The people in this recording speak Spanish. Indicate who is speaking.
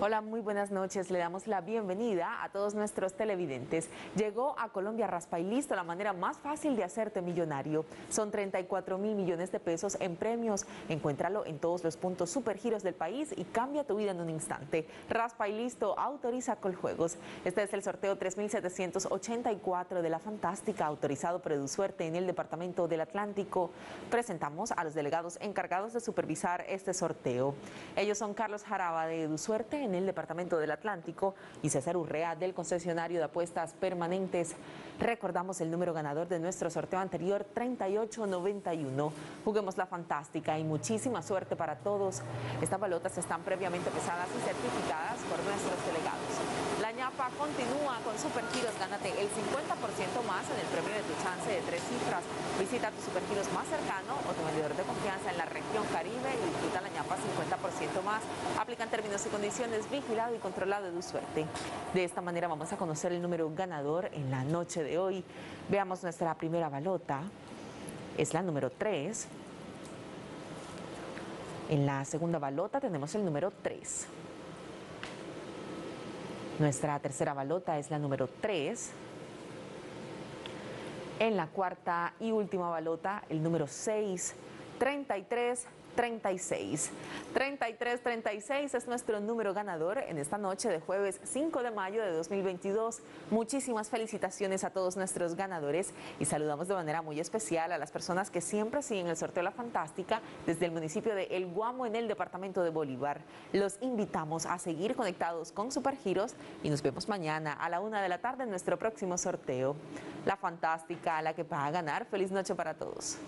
Speaker 1: Hola, muy buenas noches. Le damos la bienvenida a todos nuestros televidentes. Llegó a Colombia Raspa y Listo, la manera más fácil de hacerte millonario. Son 34 mil millones de pesos en premios. Encuéntralo en todos los puntos supergiros del país y cambia tu vida en un instante. Raspa y Listo autoriza Coljuegos. Este es el sorteo 3784 de la Fantástica, autorizado por EduSuerte en el Departamento del Atlántico. Presentamos a los delegados encargados de supervisar este sorteo. Ellos son Carlos Jaraba de EduSuerte en el Departamento del Atlántico y César Urrea del concesionario de apuestas permanentes. Recordamos el número ganador de nuestro sorteo anterior, 3891. Juguemos la fantástica y muchísima suerte para todos. Estas balotas están previamente pesadas y certificadas por nuestros delegados. La ñapa continúa con Supergiros. Gánate el 50% más en el premio de tu de tres cifras. Visita tu Supergiros más cercano o tu vendedor de confianza en la región Caribe y disfruta la ñapa 50% más. Aplican términos y condiciones vigilado y controlado de tu suerte. De esta manera vamos a conocer el número ganador en la noche de hoy. Veamos nuestra primera balota. Es la número 3. En la segunda balota tenemos el número 3. Nuestra tercera balota es la número 3. En la cuarta y última balota, el número 6, 33, 36. 3336 es nuestro número ganador en esta noche de jueves 5 de mayo de 2022. Muchísimas felicitaciones a todos nuestros ganadores y saludamos de manera muy especial a las personas que siempre siguen el sorteo La Fantástica desde el municipio de El Guamo en el departamento de Bolívar. Los invitamos a seguir conectados con Supergiros y nos vemos mañana a la una de la tarde en nuestro próximo sorteo. La Fantástica, la que va a ganar. Feliz noche para todos.